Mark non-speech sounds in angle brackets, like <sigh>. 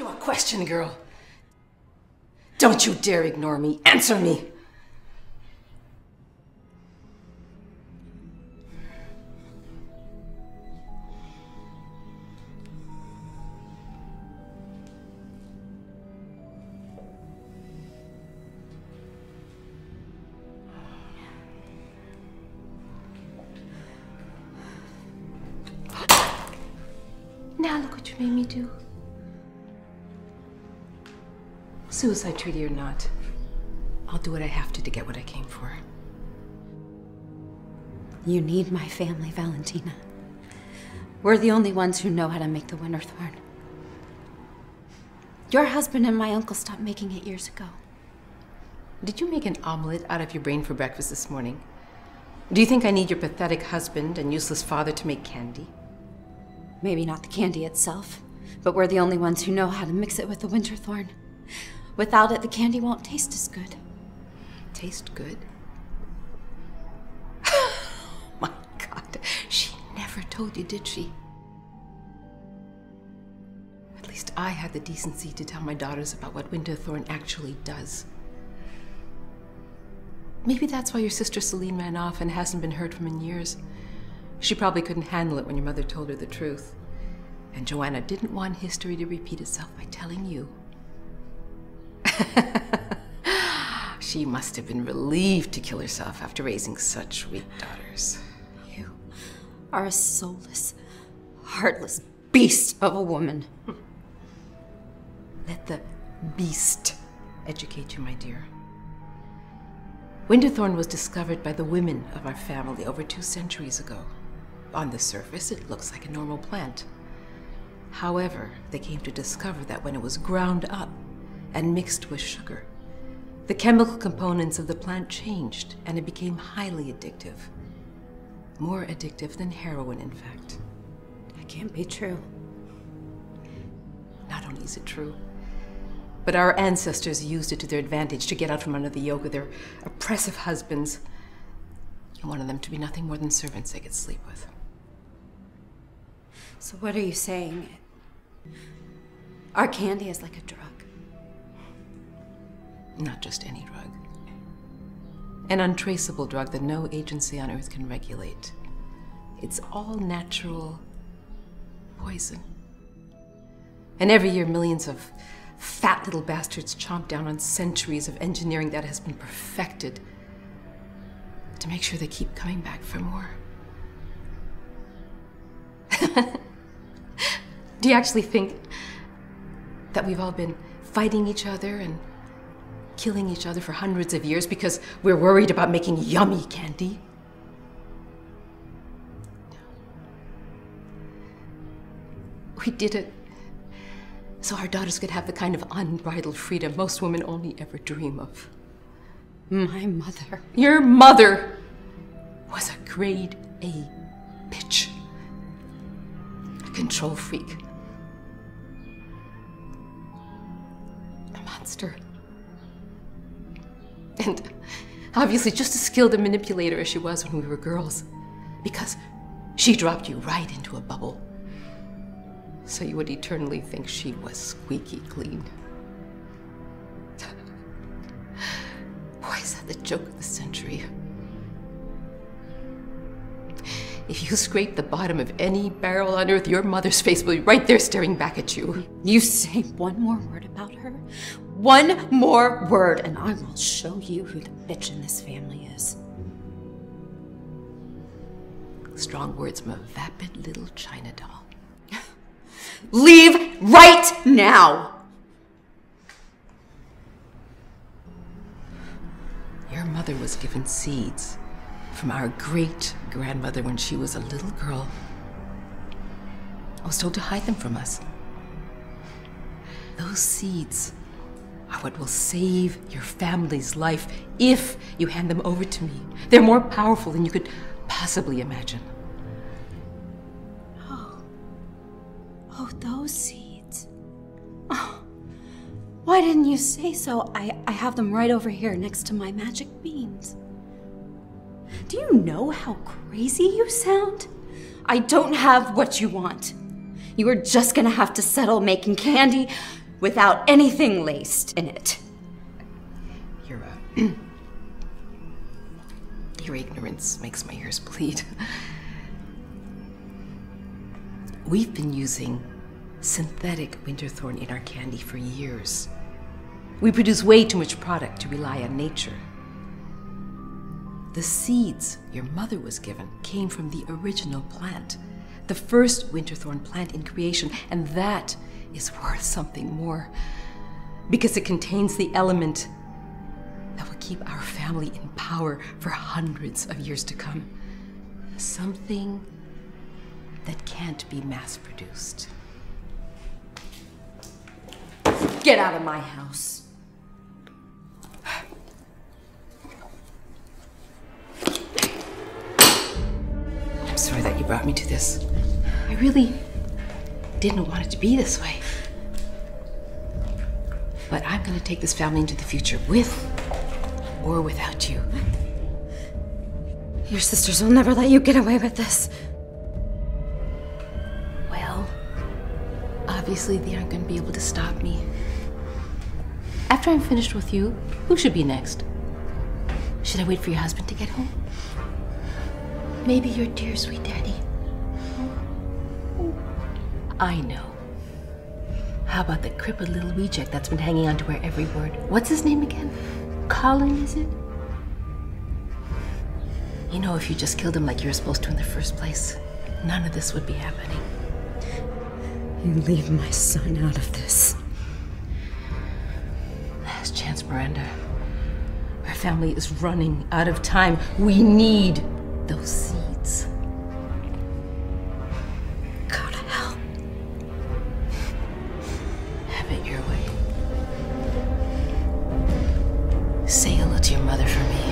you a question, girl. Don't you dare ignore me. Answer me. Now look what you made me do. Suicide treaty or not, I'll do what I have to to get what I came for. You need my family, Valentina. We're the only ones who know how to make the Winterthorn. Your husband and my uncle stopped making it years ago. Did you make an omelet out of your brain for breakfast this morning? Do you think I need your pathetic husband and useless father to make candy? Maybe not the candy itself, but we're the only ones who know how to mix it with the Winterthorn. Without it, the candy won't taste as good. Taste good? <laughs> Oh my God, she never told you, did she? At least I had the decency to tell my daughters about what Winterthorn actually does. Maybe that's why your sister Celine ran off and hasn't been heard from in years. She probably couldn't handle it when your mother told her the truth. And Joanna didn't want history to repeat itself by telling you. <laughs> she must have been relieved to kill herself after raising such weak daughters. You are a soulless, heartless beast of a woman. <laughs> Let the beast educate you, my dear. Winterthorn was discovered by the women of our family over two centuries ago. On the surface, it looks like a normal plant. However, they came to discover that when it was ground up and mixed with sugar, the chemical components of the plant changed and it became highly addictive. More addictive than heroin, in fact. That can't be true. Not only is it true, but our ancestors used it to their advantage to get out from under the yoke of their oppressive husbands. You wanted them to be nothing more than servants they could sleep with. So, what are you saying? Our candy is like a drug. Not just any drug. An untraceable drug that no agency on Earth can regulate. It's all natural poison. And every year, millions of fat little bastards chomp down on centuries of engineering that has been perfected to make sure they keep coming back for more. <laughs> Do you actually think that we've all been fighting each other and killing each other for hundreds of years because we're worried about making yummy candy? We did it so our daughters could have the kind of unbridled freedom most women only ever dream of. My mother. Your mother was a grade A bitch, a control freak, a monster. And obviously just as skilled a manipulator as she was when we were girls, because she dropped you right into a bubble so you would eternally think she was squeaky clean. <laughs> Boy, is that the joke of the century. If you scrape the bottom of any barrel on earth, your mother's face will be right there staring back at you. You say one more word about her? One more word, and I will show you who the bitch in this family is. Strong words from a vapid little China doll. <laughs> Leave right now! Your mother was given seeds from our great grandmother when she was a little girl. I was told to hide them from us. Those seeds are what will save your family's life if you hand them over to me. They're more powerful than you could possibly imagine. Oh, Oh, those seeds. Oh, why didn't you say so? I, I have them right over here next to my magic beans. Do you know how crazy you sound? I don't have what you want. You are just gonna have to settle making candy without anything laced in it. Your, uh, <clears throat> your ignorance makes my ears bleed. <laughs> We've been using synthetic winterthorn in our candy for years. We produce way too much product to rely on nature. The seeds your mother was given came from the original plant, the first winterthorn plant in creation, and that is worth something more because it contains the element that will keep our family in power for hundreds of years to come. Something that can't be mass produced. Get out of my house. Brought me to this. I really didn't want it to be this way. But I'm gonna take this family into the future with or without you. Your sisters will never let you get away with this. Well, obviously they aren't gonna be able to stop me. After I'm finished with you, who should be next? Should I wait for your husband to get home? Maybe your dear sweet daddy. I know. How about the crippled little reject that's been hanging on to her every word? What's his name again? Colin, is it? You know, if you just killed him like you were supposed to in the first place, none of this would be happening. You leave my son out of this. Last chance, Miranda. Our family is running out of time. We need those seeds. Say hello to your mother for me.